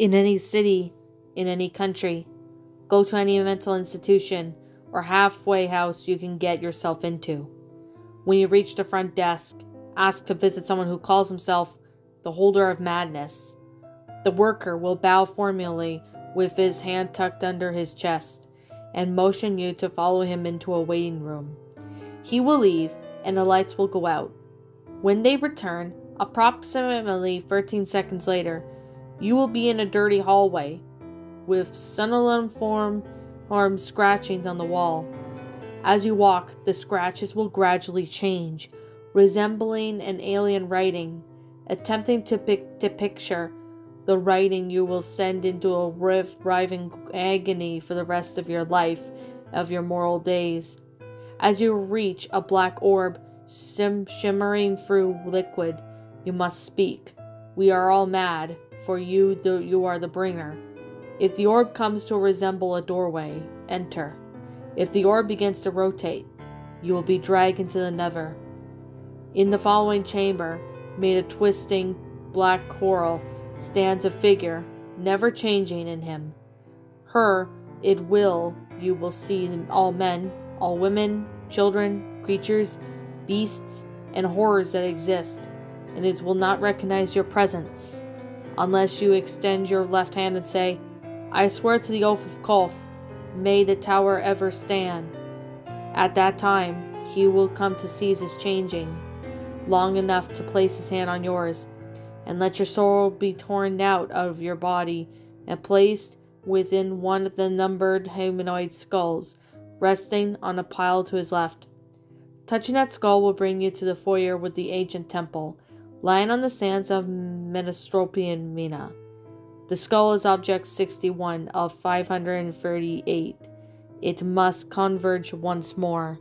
in any city, in any country. Go to any mental institution or halfway house you can get yourself into. When you reach the front desk, ask to visit someone who calls himself the holder of madness. The worker will bow formally with his hand tucked under his chest and motion you to follow him into a waiting room. He will leave and the lights will go out. When they return, approximately 13 seconds later, you will be in a dirty hallway with form arm scratchings on the wall. As you walk, the scratches will gradually change, resembling an alien writing. Attempting to, pic- to picture the writing you will send into a writhing agony for the rest of your life, of your moral days. As you reach a black orb sim- shimmering through liquid, you must speak. We are all mad, for you, though you are the bringer. If the orb comes to resemble a doorway, enter. If the orb begins to rotate, you will be dragged into the never. In the following chamber, made of twisting black coral, stands a figure, never changing in him. Her it will you will see all men, all women, children, creatures, beasts, and horrors that exist, and it will not recognize your presence unless you extend your left hand and say, I swear to the oath of Kolth, may the tower ever stand. At that time, he will come to seize his changing, long enough to place his hand on yours, and let your soul be torn out of your body and placed within one of the numbered humanoid skulls, resting on a pile to his left. Touching that skull will bring you to the foyer with the ancient temple, lying on the sands of Menestropian Mina. The skull is object 61 of 538. It must converge once more.